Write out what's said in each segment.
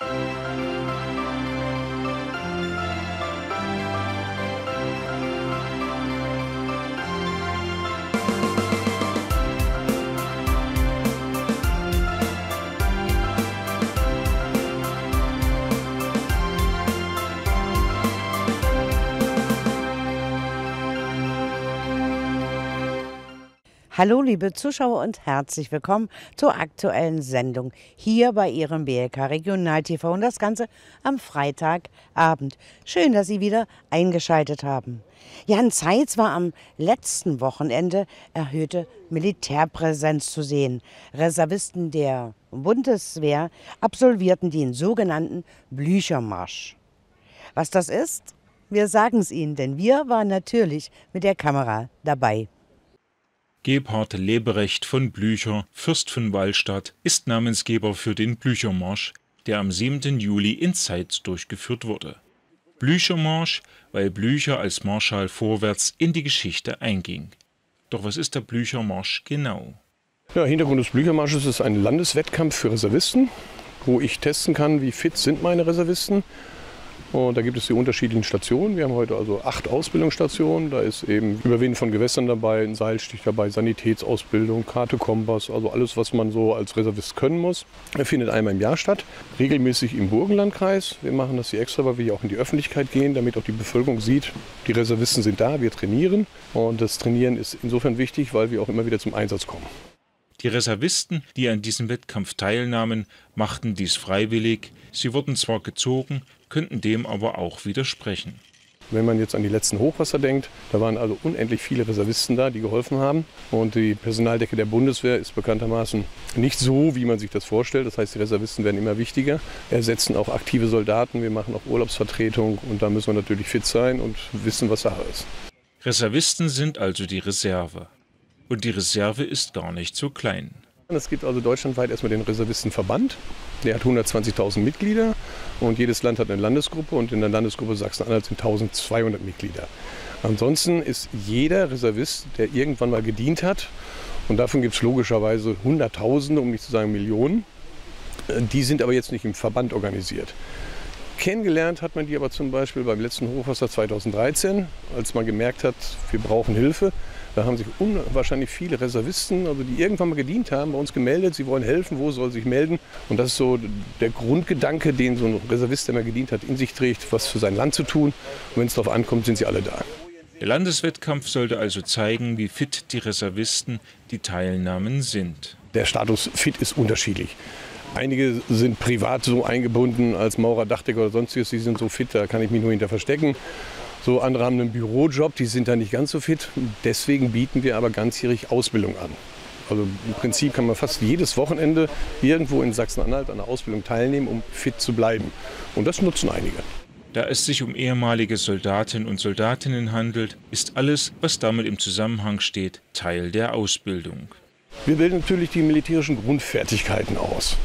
you Hallo liebe Zuschauer und herzlich willkommen zur aktuellen Sendung hier bei Ihrem BLK Regional TV und das Ganze am Freitagabend. Schön, dass Sie wieder eingeschaltet haben. Jan Zeitz war am letzten Wochenende erhöhte Militärpräsenz zu sehen. Reservisten der Bundeswehr absolvierten den sogenannten Blüchermarsch. Was das ist? Wir sagen es Ihnen, denn wir waren natürlich mit der Kamera dabei. Gebhard Leberecht von Blücher, Fürst von Wallstadt, ist Namensgeber für den Blüchermarsch, der am 7. Juli in Zeitz durchgeführt wurde. Blüchermarsch, weil Blücher als Marschall vorwärts in die Geschichte einging. Doch was ist der Blüchermarsch genau? Ja, Hintergrund des Blüchermarsches ist ein Landeswettkampf für Reservisten, wo ich testen kann, wie fit sind meine Reservisten und da gibt es die unterschiedlichen Stationen. Wir haben heute also acht Ausbildungsstationen. Da ist eben Überwinden von Gewässern dabei, ein Seilstich dabei, Sanitätsausbildung, Karte Kompass, also alles, was man so als Reservist können muss. Er findet einmal im Jahr statt, regelmäßig im Burgenlandkreis. Wir machen das hier extra, weil wir hier auch in die Öffentlichkeit gehen, damit auch die Bevölkerung sieht, die Reservisten sind da, wir trainieren. Und das Trainieren ist insofern wichtig, weil wir auch immer wieder zum Einsatz kommen. Die Reservisten, die an diesem Wettkampf teilnahmen, machten dies freiwillig. Sie wurden zwar gezogen, könnten dem aber auch widersprechen. Wenn man jetzt an die letzten Hochwasser denkt, da waren also unendlich viele Reservisten da, die geholfen haben. Und die Personaldecke der Bundeswehr ist bekanntermaßen nicht so, wie man sich das vorstellt. Das heißt, die Reservisten werden immer wichtiger, ersetzen auch aktive Soldaten. Wir machen auch Urlaubsvertretung und da müssen wir natürlich fit sein und wissen, was Sache ist. Reservisten sind also die Reserve. Und die Reserve ist gar nicht so klein. Es gibt also deutschlandweit erstmal den Reservistenverband. Der hat 120.000 Mitglieder und jedes Land hat eine Landesgruppe und in der Landesgruppe Sachsen-Anhalt sind 1200 Mitglieder. Ansonsten ist jeder Reservist, der irgendwann mal gedient hat, und davon gibt es logischerweise Hunderttausende, um nicht zu sagen Millionen, die sind aber jetzt nicht im Verband organisiert. Kennengelernt hat man die aber zum Beispiel beim letzten Hochwasser 2013, als man gemerkt hat, wir brauchen Hilfe. Da haben sich unwahrscheinlich viele Reservisten, also die irgendwann mal gedient haben, bei uns gemeldet. Sie wollen helfen, wo soll sich melden? Und das ist so der Grundgedanke, den so ein Reservist, der mal gedient hat, in sich trägt, was für sein Land zu tun. Und wenn es darauf ankommt, sind sie alle da. Der Landeswettkampf sollte also zeigen, wie fit die Reservisten, die teilnahmen, sind. Der Status fit ist unterschiedlich. Einige sind privat so eingebunden als Maurer, Dachdecker oder sonstiges, die sind so fit, da kann ich mich nur hinter verstecken. So andere haben einen Bürojob, die sind da nicht ganz so fit. Deswegen bieten wir aber ganzjährig Ausbildung an. Also im Prinzip kann man fast jedes Wochenende irgendwo in Sachsen-Anhalt an einer Ausbildung teilnehmen, um fit zu bleiben. Und das nutzen einige. Da es sich um ehemalige Soldatinnen und Soldatinnen handelt, ist alles, was damit im Zusammenhang steht, Teil der Ausbildung. Wir bilden natürlich die militärischen Grundfertigkeiten aus.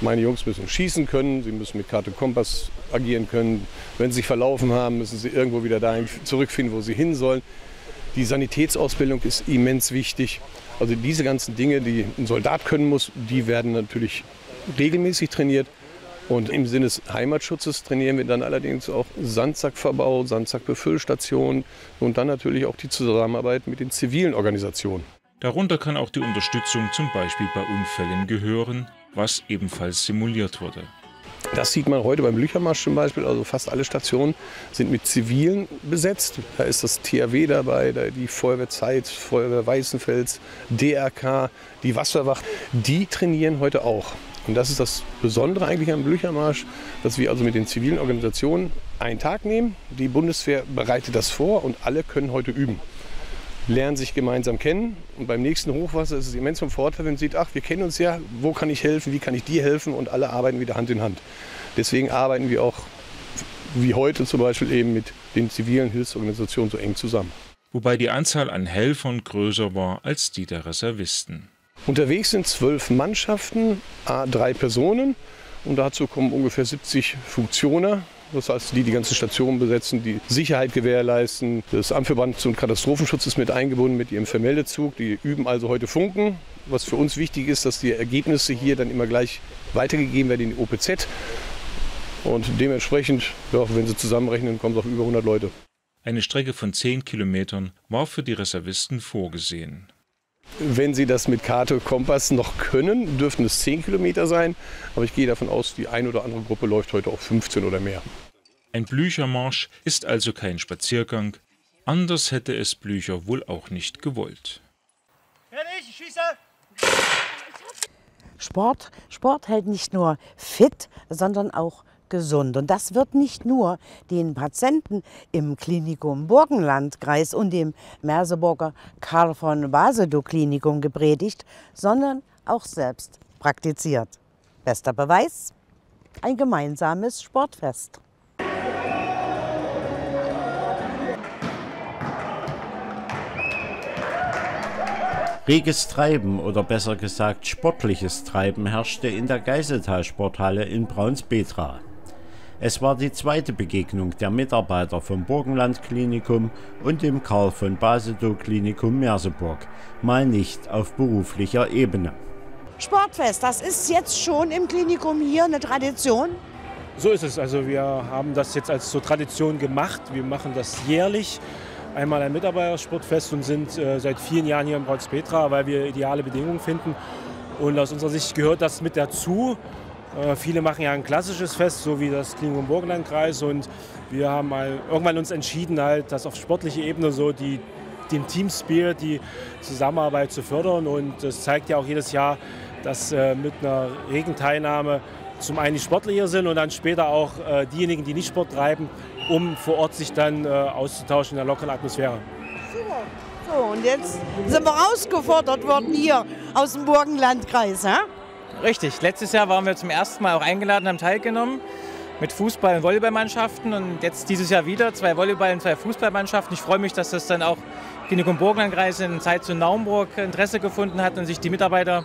Meine Jungs müssen schießen können, sie müssen mit Karte Kompass agieren können. Wenn sie sich verlaufen haben, müssen sie irgendwo wieder dahin zurückfinden, wo sie hin sollen. Die Sanitätsausbildung ist immens wichtig. Also diese ganzen Dinge, die ein Soldat können muss, die werden natürlich regelmäßig trainiert. Und im Sinne des Heimatschutzes trainieren wir dann allerdings auch Sandsackverbau, Sandsackbefüllstationen und dann natürlich auch die Zusammenarbeit mit den zivilen Organisationen. Darunter kann auch die Unterstützung zum Beispiel bei Unfällen gehören, was ebenfalls simuliert wurde. Das sieht man heute beim Lüchermarsch zum Beispiel. Also fast alle Stationen sind mit Zivilen besetzt. Da ist das THW dabei, die Feuerwehr Zeit, Feuerwehr Weißenfels, DRK, die Wasserwacht. Die trainieren heute auch. Und das ist das Besondere eigentlich am Blüchermarsch, dass wir also mit den zivilen Organisationen einen Tag nehmen. Die Bundeswehr bereitet das vor und alle können heute üben lernen sich gemeinsam kennen. Und beim nächsten Hochwasser ist es immens vom Vorteil, wenn man sieht, ach, wir kennen uns ja, wo kann ich helfen, wie kann ich dir helfen und alle arbeiten wieder Hand in Hand. Deswegen arbeiten wir auch, wie heute zum Beispiel, eben mit den zivilen Hilfsorganisationen so eng zusammen. Wobei die Anzahl an Helfern größer war als die der Reservisten. Unterwegs sind zwölf Mannschaften, a drei Personen. Und dazu kommen ungefähr 70 Funktioner, das heißt, die die ganzen Stationen besetzen, die Sicherheit gewährleisten. Das Amt für Brand- und Katastrophenschutz ist mit eingebunden mit ihrem Vermeldezug. Die üben also heute Funken. Was für uns wichtig ist, dass die Ergebnisse hier dann immer gleich weitergegeben werden in die OPZ. Und dementsprechend, ja, wenn Sie zusammenrechnen, kommen Sie auf über 100 Leute. Eine Strecke von 10 Kilometern war für die Reservisten vorgesehen. Wenn Sie das mit Karte Kompass noch können, dürften es 10 Kilometer sein. Aber ich gehe davon aus, die eine oder andere Gruppe läuft heute auf 15 oder mehr. Ein Blüchermarsch ist also kein Spaziergang. Anders hätte es Blücher wohl auch nicht gewollt. Fertig, schieße! Sport, Sport hält nicht nur fit, sondern auch gesund. Und das wird nicht nur den Patienten im Klinikum Burgenlandkreis und dem Merseburger Karl von Basedow Klinikum gepredigt, sondern auch selbst praktiziert. Bester Beweis? Ein gemeinsames Sportfest. Reges Treiben oder besser gesagt sportliches Treiben herrschte in der Geiseltal-Sporthalle in Braunspetra. Es war die zweite Begegnung der Mitarbeiter vom Burgenland Klinikum und dem Karl von Basedow Klinikum Merseburg, mal nicht auf beruflicher Ebene. Sportfest, das ist jetzt schon im Klinikum hier eine Tradition? So ist es. Also wir haben das jetzt als so Tradition gemacht. Wir machen das jährlich. Einmal ein Mitarbeitersportfest und sind äh, seit vielen Jahren hier in Braunspetra, weil wir ideale Bedingungen finden. Und aus unserer Sicht gehört das mit dazu. Äh, viele machen ja ein klassisches Fest, so wie das Klinikum Burgenlandkreis. Und wir haben mal irgendwann uns entschieden, halt, das auf sportlicher Ebene so die, den Team Spirit, die Zusammenarbeit zu fördern. Und das zeigt ja auch jedes Jahr, dass äh, mit einer regen Teilnahme zum einen die Sportler hier sind und dann später auch äh, diejenigen, die nicht Sport treiben, um vor Ort sich dann äh, auszutauschen in der lockeren Atmosphäre. Super. So, und jetzt sind wir rausgefordert worden hier aus dem Burgenlandkreis. Hä? Richtig. Letztes Jahr waren wir zum ersten Mal auch eingeladen, haben teilgenommen mit Fußball- und Volleyballmannschaften und jetzt dieses Jahr wieder zwei Volleyball- und zwei Fußballmannschaften. Ich freue mich, dass das dann auch Klinikum Burgenlandkreis in Zeit zu Naumburg Interesse gefunden hat und sich die Mitarbeiter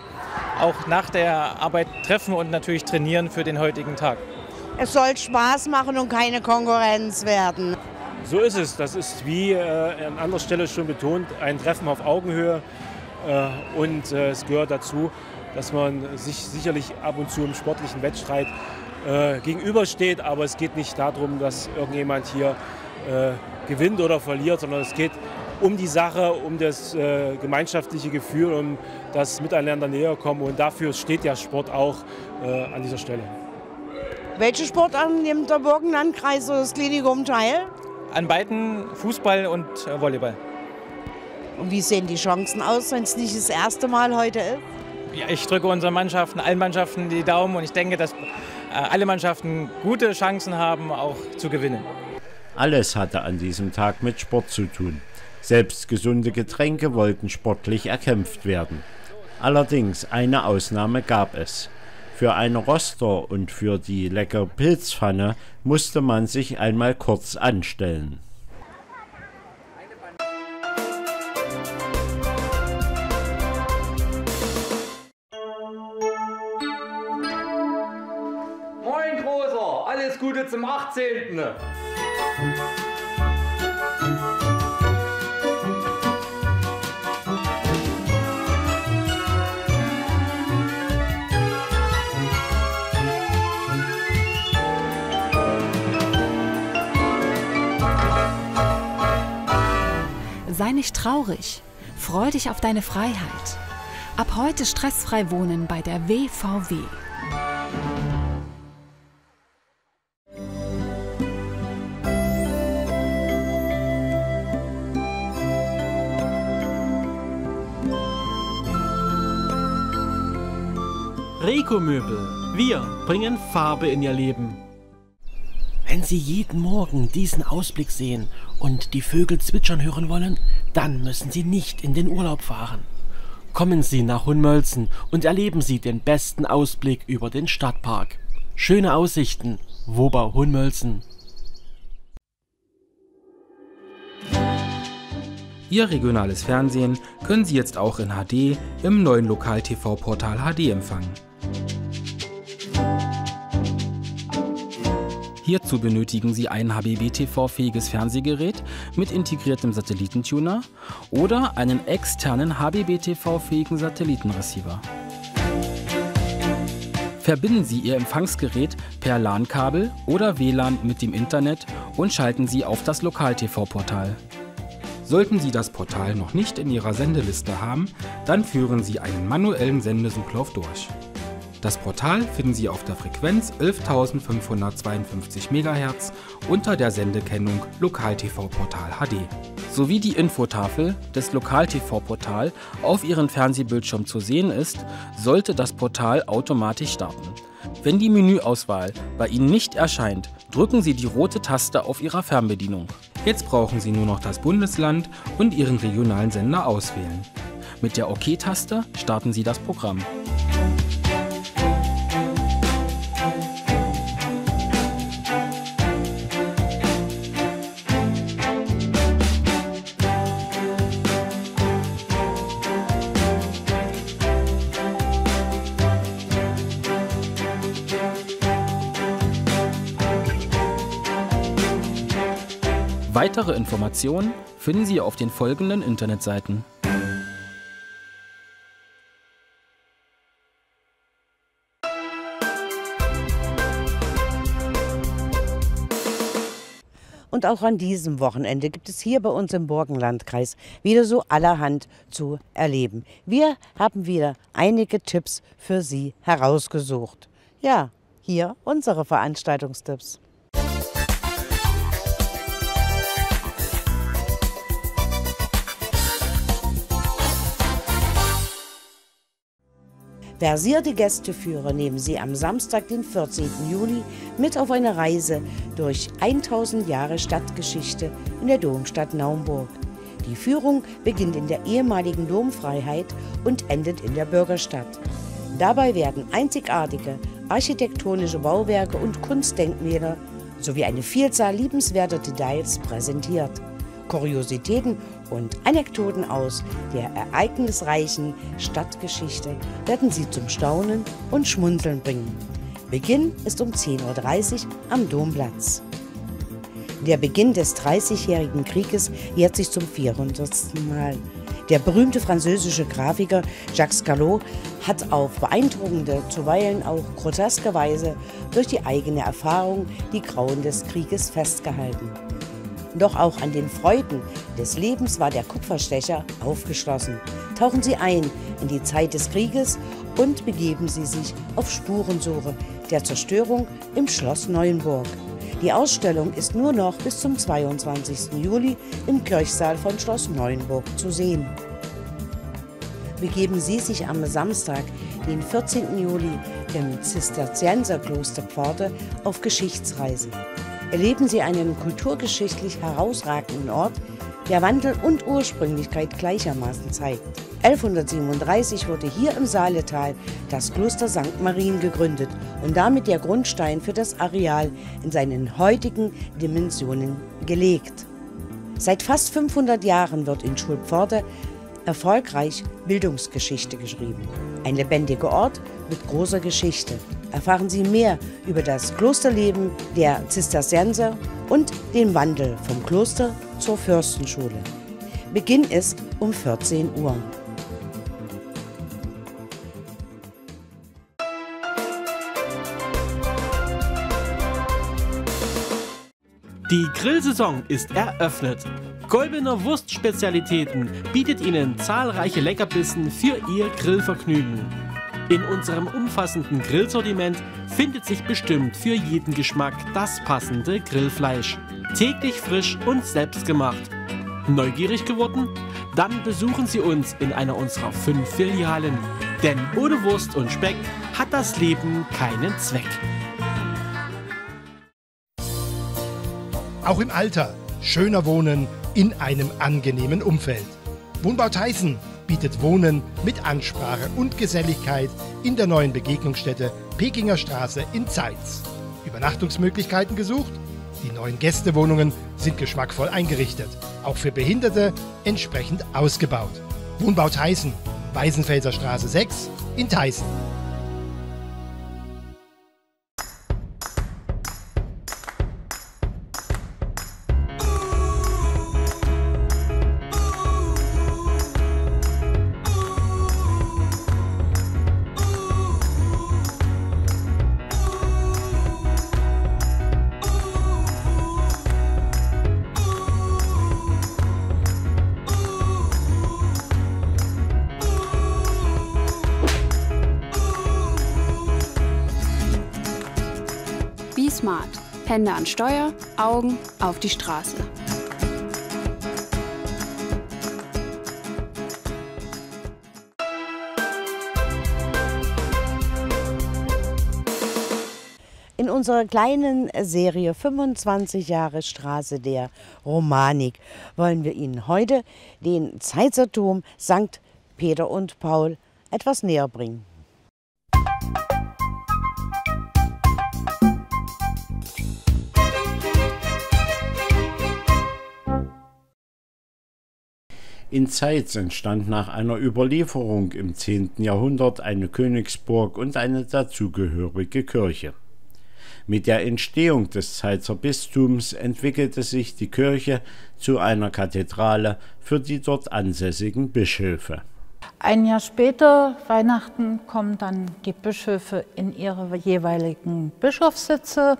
auch nach der Arbeit treffen und natürlich trainieren für den heutigen Tag. Es soll Spaß machen und keine Konkurrenz werden. So ist es. Das ist, wie äh, an anderer Stelle schon betont, ein Treffen auf Augenhöhe. Äh, und äh, es gehört dazu, dass man sich sicherlich ab und zu im sportlichen Wettstreit äh, gegenübersteht. Aber es geht nicht darum, dass irgendjemand hier äh, gewinnt oder verliert, sondern es geht um die Sache, um das äh, gemeinschaftliche Gefühl, um das Miteinander näher kommen. Und dafür steht ja Sport auch äh, an dieser Stelle. Welche Sportarten nimmt der Burgenlandkreis oder das Klinikum teil? An beiden Fußball und äh, Volleyball. Und wie sehen die Chancen aus, wenn es nicht das erste Mal heute ist? Ja, ich drücke unseren Mannschaften, allen Mannschaften die Daumen und ich denke, dass äh, alle Mannschaften gute Chancen haben, auch zu gewinnen. Alles hatte an diesem Tag mit Sport zu tun. Selbst gesunde Getränke wollten sportlich erkämpft werden. Allerdings eine Ausnahme gab es. Für ein Roster und für die lecker Pilzpfanne musste man sich einmal kurz anstellen. Zum 18. Sei nicht traurig. Freu dich auf deine Freiheit. Ab heute stressfrei wohnen bei der WVW. Möbel. Wir bringen Farbe in Ihr Leben. Wenn Sie jeden Morgen diesen Ausblick sehen und die Vögel zwitschern hören wollen, dann müssen Sie nicht in den Urlaub fahren. Kommen Sie nach Hunmölzen und erleben Sie den besten Ausblick über den Stadtpark. Schöne Aussichten, Wobau Hunmölzen. Ihr regionales Fernsehen können Sie jetzt auch in HD im neuen Lokal-TV-Portal HD empfangen. Hierzu benötigen Sie ein HBB-TV-fähiges Fernsehgerät mit integriertem Satellitentuner oder einen externen HBB-TV-fähigen Satellitenreceiver. Verbinden Sie Ihr Empfangsgerät per LAN-Kabel oder WLAN mit dem Internet und schalten Sie auf das Lokal-TV-Portal. Sollten Sie das Portal noch nicht in Ihrer Sendeliste haben, dann führen Sie einen manuellen Sendesuchlauf durch. Das Portal finden Sie auf der Frequenz 11.552 MHz unter der Sendekennung Lokal-TV-Portal HD. Sowie die Infotafel des Lokal-TV-Portal auf Ihrem Fernsehbildschirm zu sehen ist, sollte das Portal automatisch starten. Wenn die Menüauswahl bei Ihnen nicht erscheint, drücken Sie die rote Taste auf Ihrer Fernbedienung. Jetzt brauchen Sie nur noch das Bundesland und Ihren regionalen Sender auswählen. Mit der OK-Taste starten Sie das Programm. Weitere Informationen finden Sie auf den folgenden Internetseiten. Und auch an diesem Wochenende gibt es hier bei uns im Burgenlandkreis wieder so allerhand zu erleben. Wir haben wieder einige Tipps für Sie herausgesucht. Ja, hier unsere Veranstaltungstipps. Versierte Gästeführer nehmen Sie am Samstag, den 14. Juli, mit auf eine Reise durch 1000 Jahre Stadtgeschichte in der Domstadt Naumburg. Die Führung beginnt in der ehemaligen Domfreiheit und endet in der Bürgerstadt. Dabei werden einzigartige architektonische Bauwerke und Kunstdenkmäler sowie eine Vielzahl liebenswerter Details präsentiert. Kuriositäten und Anekdoten aus der ereignisreichen Stadtgeschichte werden Sie zum Staunen und Schmunzeln bringen. Beginn ist um 10.30 Uhr am Domplatz. Der Beginn des Dreißigjährigen Krieges jährt sich zum 400. Mal. Der berühmte französische Grafiker Jacques Callot hat auf beeindruckende, zuweilen auch groteske Weise durch die eigene Erfahrung die Grauen des Krieges festgehalten. Doch auch an den Freuden des Lebens war der Kupferstecher aufgeschlossen. Tauchen Sie ein in die Zeit des Krieges und begeben Sie sich auf Spurensuche der Zerstörung im Schloss Neuenburg. Die Ausstellung ist nur noch bis zum 22. Juli im Kirchsaal von Schloss Neuenburg zu sehen. Begeben Sie sich am Samstag, den 14. Juli, im Zisterzienserkloster Pforte auf Geschichtsreise erleben Sie einen kulturgeschichtlich herausragenden Ort, der Wandel und Ursprünglichkeit gleichermaßen zeigt. 1137 wurde hier im Saaletal das Kloster St. Marien gegründet und damit der Grundstein für das Areal in seinen heutigen Dimensionen gelegt. Seit fast 500 Jahren wird in Schulpforte erfolgreich Bildungsgeschichte geschrieben. Ein lebendiger Ort mit großer Geschichte. Erfahren Sie mehr über das Klosterleben der Zisterzienser und den Wandel vom Kloster zur Fürstenschule. Beginn ist um 14 Uhr. Die Grillsaison ist eröffnet. Golbener Wurstspezialitäten bietet Ihnen zahlreiche Leckerbissen für Ihr Grillvergnügen. In unserem umfassenden Grillsortiment findet sich bestimmt für jeden Geschmack das passende Grillfleisch. Täglich frisch und selbstgemacht. Neugierig geworden? Dann besuchen Sie uns in einer unserer fünf Filialen. Denn ohne Wurst und Speck hat das Leben keinen Zweck. Auch im Alter schöner wohnen in einem angenehmen Umfeld. Wohnbau Theissen bietet Wohnen mit Ansprache und Geselligkeit in der neuen Begegnungsstätte Pekinger Straße in Zeitz. Übernachtungsmöglichkeiten gesucht? Die neuen Gästewohnungen sind geschmackvoll eingerichtet, auch für Behinderte entsprechend ausgebaut. Wohnbau Theissen, Weisenfelser Straße 6 in Theissen. Hände an Steuer, Augen auf die Straße. In unserer kleinen Serie 25 Jahre Straße der Romanik wollen wir Ihnen heute den Zeitzer Dom St. Peter und Paul etwas näher bringen. In Zeitz entstand nach einer Überlieferung im 10. Jahrhundert eine Königsburg und eine dazugehörige Kirche. Mit der Entstehung des Zeitzer Bistums entwickelte sich die Kirche zu einer Kathedrale für die dort ansässigen Bischöfe. Ein Jahr später, Weihnachten, kommen dann die Bischöfe in ihre jeweiligen Bischofssitze.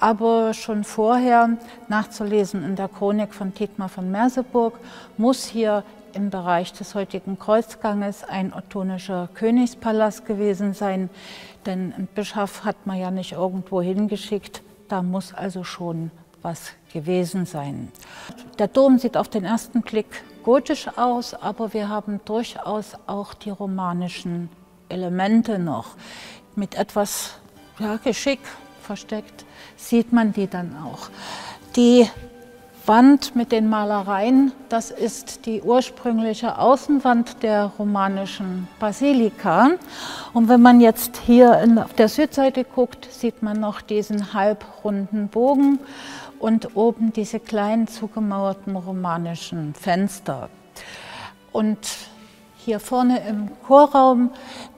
Aber schon vorher, nachzulesen in der Chronik von Dietmar von Merseburg, muss hier im Bereich des heutigen Kreuzganges ein ottonischer Königspalast gewesen sein. Denn ein Bischof hat man ja nicht irgendwo hingeschickt, da muss also schon was gewesen sein. Der Dom sieht auf den ersten Blick gotisch aus, aber wir haben durchaus auch die romanischen Elemente noch. Mit etwas ja, Geschick versteckt sieht man die dann auch. Die Wand mit den Malereien, das ist die ursprüngliche Außenwand der romanischen Basilika. Und wenn man jetzt hier auf der Südseite guckt, sieht man noch diesen halbrunden Bogen und oben diese kleinen zugemauerten romanischen Fenster. Und hier vorne im Chorraum,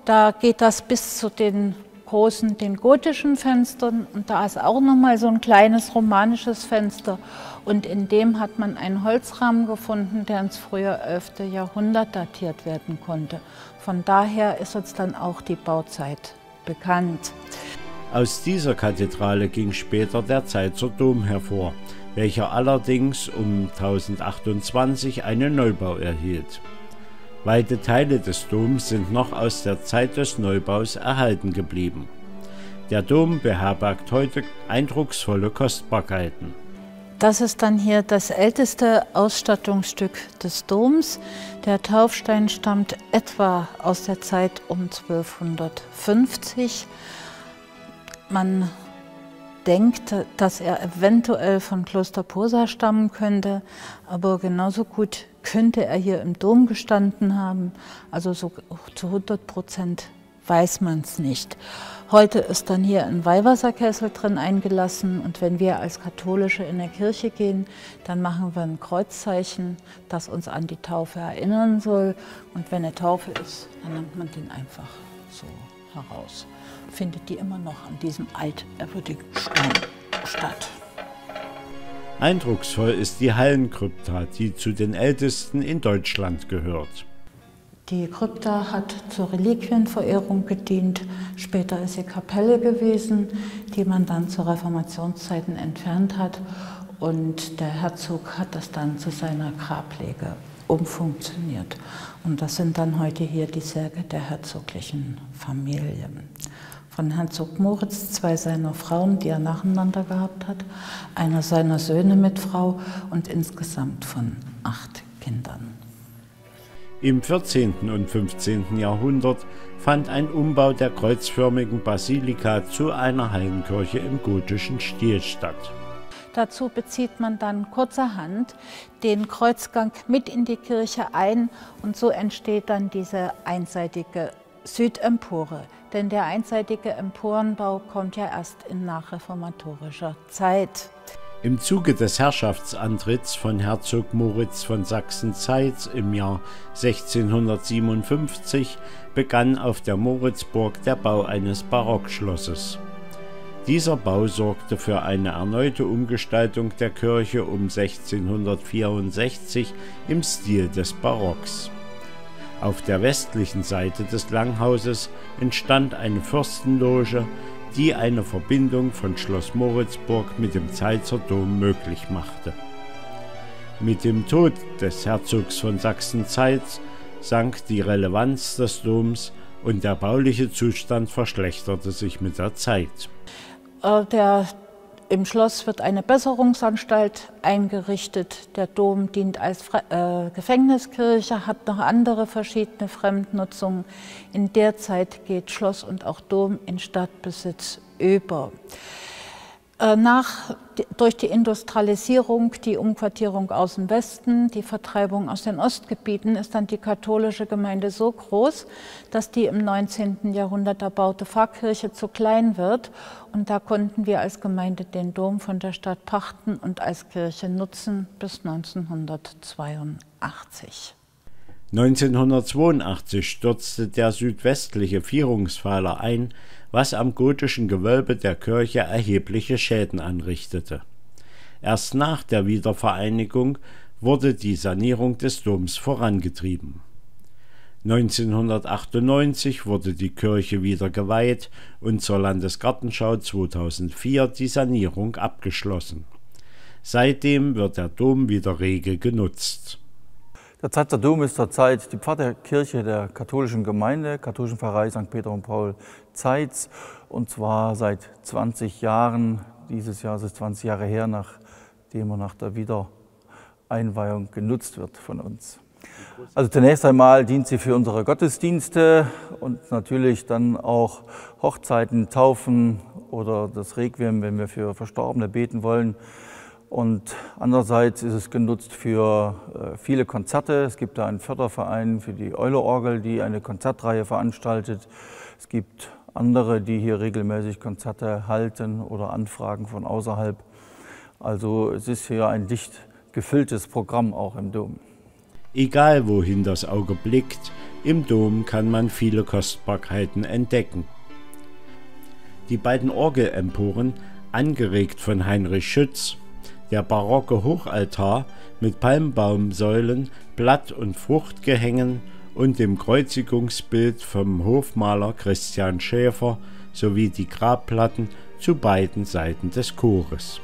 da geht das bis zu den großen, den gotischen Fenstern und da ist auch noch mal so ein kleines romanisches Fenster und in dem hat man einen Holzrahmen gefunden, der ins frühe 11. Jahrhundert datiert werden konnte. Von daher ist uns dann auch die Bauzeit bekannt. Aus dieser Kathedrale ging später der Zeitzer Dom hervor, welcher allerdings um 1028 einen Neubau erhielt. Weite Teile des Doms sind noch aus der Zeit des Neubaus erhalten geblieben. Der Dom beherbergt heute eindrucksvolle Kostbarkeiten. Das ist dann hier das älteste Ausstattungsstück des Doms. Der Taufstein stammt etwa aus der Zeit um 1250. Man denkt, dass er eventuell von Kloster Posa stammen könnte, aber genauso gut könnte er hier im Dom gestanden haben. Also so zu 100 Prozent weiß man es nicht. Heute ist dann hier ein Weihwasserkessel drin eingelassen und wenn wir als Katholische in der Kirche gehen, dann machen wir ein Kreuzzeichen, das uns an die Taufe erinnern soll. Und wenn eine Taufe ist, dann nimmt man den einfach so heraus. Findet die immer noch an diesem altehrwürdigen Stein statt. Eindrucksvoll ist die Hallenkrypta, die zu den ältesten in Deutschland gehört. Die Krypta hat zur Reliquienverehrung gedient. Später ist sie Kapelle gewesen, die man dann zu Reformationszeiten entfernt hat. Und der Herzog hat das dann zu seiner Grablege umfunktioniert. Und das sind dann heute hier die Särge der herzoglichen Familie von Herzog Moritz zwei seiner Frauen, die er nacheinander gehabt hat, einer seiner Söhne mit Frau und insgesamt von acht Kindern. Im 14. und 15. Jahrhundert fand ein Umbau der kreuzförmigen Basilika zu einer Hallenkirche im gotischen Stil statt. Dazu bezieht man dann kurzerhand den Kreuzgang mit in die Kirche ein und so entsteht dann diese einseitige Südempore. Denn der einseitige Emporenbau kommt ja erst in nachreformatorischer Zeit. Im Zuge des Herrschaftsantritts von Herzog Moritz von Sachsen-Zeitz im Jahr 1657 begann auf der Moritzburg der Bau eines Barockschlosses. Dieser Bau sorgte für eine erneute Umgestaltung der Kirche um 1664 im Stil des Barocks. Auf der westlichen Seite des Langhauses entstand eine Fürstenloge, die eine Verbindung von Schloss Moritzburg mit dem Zeitzer Dom möglich machte. Mit dem Tod des Herzogs von Sachsen-Zeitz sank die Relevanz des Doms und der bauliche Zustand verschlechterte sich mit der Zeit. Äh, der, Im Schloss wird eine Besserungsanstalt eingerichtet. Der Dom dient als Fre äh, Gefängniskirche, hat noch andere verschiedene Fremdnutzungen. In der Zeit geht Schloss und auch Dom in Stadtbesitz über. Äh, nach, durch die Industrialisierung, die Umquartierung aus dem Westen, die Vertreibung aus den Ostgebieten ist dann die katholische Gemeinde so groß, dass die im 19. Jahrhundert erbaute Pfarrkirche zu klein wird. Und da konnten wir als Gemeinde den Dom von der Stadt pachten und als Kirche nutzen bis 1982. 1982 stürzte der südwestliche Vierungspfeiler ein, was am gotischen Gewölbe der Kirche erhebliche Schäden anrichtete. Erst nach der Wiedervereinigung wurde die Sanierung des Doms vorangetrieben. 1998 wurde die Kirche wieder geweiht und zur Landesgartenschau 2004 die Sanierung abgeschlossen. Seitdem wird der Dom wieder rege genutzt. Der Zeitzer Dom ist zurzeit die Pfarrkirche der katholischen Gemeinde, katholischen Pfarrei St. Peter und Paul Zeitz. Und zwar seit 20 Jahren, dieses Jahr ist es 20 Jahre her, nachdem er nach der Wiedereinweihung genutzt wird von uns. Also zunächst einmal dient sie für unsere Gottesdienste und natürlich dann auch Hochzeiten, Taufen oder das Requiem, wenn wir für Verstorbene beten wollen. Und andererseits ist es genutzt für äh, viele Konzerte. Es gibt da einen Förderverein für die Eulerorgel, die eine Konzertreihe veranstaltet. Es gibt andere, die hier regelmäßig Konzerte halten oder Anfragen von außerhalb. Also es ist hier ein dicht gefülltes Programm auch im Dom. Egal wohin das Auge blickt, im Dom kann man viele Kostbarkeiten entdecken. Die beiden Orgelemporen, angeregt von Heinrich Schütz, der barocke Hochaltar mit Palmbaumsäulen, Blatt- und Fruchtgehängen und dem Kreuzigungsbild vom Hofmaler Christian Schäfer sowie die Grabplatten zu beiden Seiten des Chores.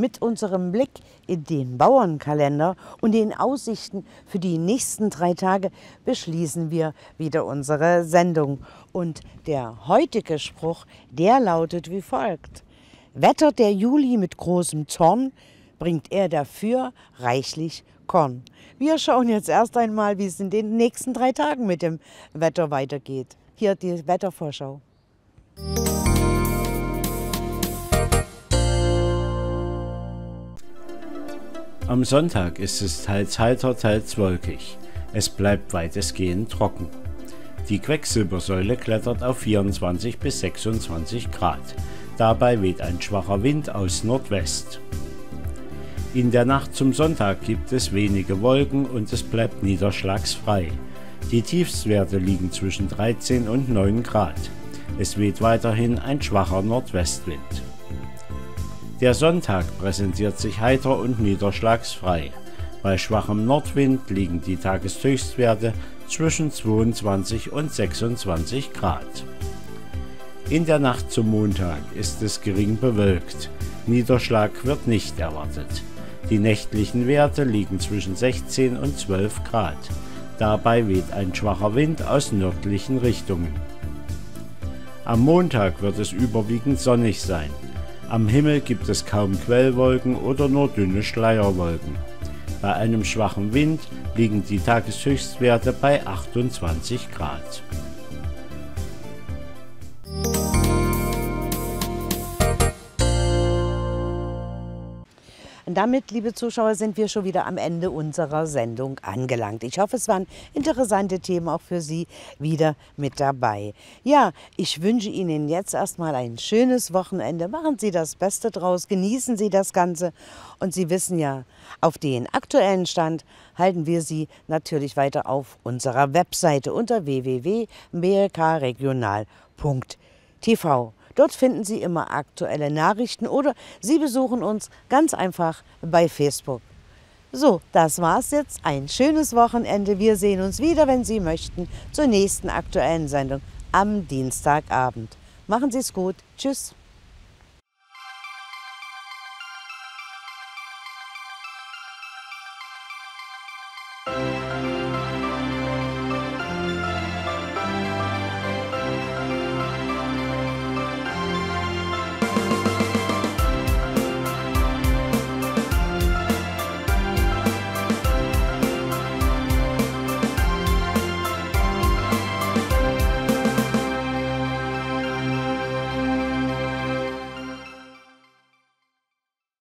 Mit unserem Blick in den Bauernkalender und den Aussichten für die nächsten drei Tage beschließen wir wieder unsere Sendung. Und der heutige Spruch, der lautet wie folgt. Wettert der Juli mit großem Zorn, bringt er dafür reichlich Korn. Wir schauen jetzt erst einmal, wie es in den nächsten drei Tagen mit dem Wetter weitergeht. Hier die Wettervorschau. Am Sonntag ist es teils heiter, teils wolkig. Es bleibt weitestgehend trocken. Die Quecksilbersäule klettert auf 24 bis 26 Grad. Dabei weht ein schwacher Wind aus Nordwest. In der Nacht zum Sonntag gibt es wenige Wolken und es bleibt niederschlagsfrei. Die Tiefstwerte liegen zwischen 13 und 9 Grad. Es weht weiterhin ein schwacher Nordwestwind. Der Sonntag präsentiert sich heiter und niederschlagsfrei. Bei schwachem Nordwind liegen die Tageshöchstwerte zwischen 22 und 26 Grad. In der Nacht zum Montag ist es gering bewölkt. Niederschlag wird nicht erwartet. Die nächtlichen Werte liegen zwischen 16 und 12 Grad. Dabei weht ein schwacher Wind aus nördlichen Richtungen. Am Montag wird es überwiegend sonnig sein. Am Himmel gibt es kaum Quellwolken oder nur dünne Schleierwolken. Bei einem schwachen Wind liegen die Tageshöchstwerte bei 28 Grad. Und damit, liebe Zuschauer, sind wir schon wieder am Ende unserer Sendung angelangt. Ich hoffe, es waren interessante Themen auch für Sie wieder mit dabei. Ja, ich wünsche Ihnen jetzt erstmal ein schönes Wochenende. Machen Sie das Beste draus, genießen Sie das Ganze. Und Sie wissen ja, auf den aktuellen Stand halten wir Sie natürlich weiter auf unserer Webseite unter www.blkregional.tv. Dort finden Sie immer aktuelle Nachrichten oder Sie besuchen uns ganz einfach bei Facebook. So, das war's jetzt. Ein schönes Wochenende. Wir sehen uns wieder, wenn Sie möchten, zur nächsten aktuellen Sendung am Dienstagabend. Machen Sie es gut. Tschüss.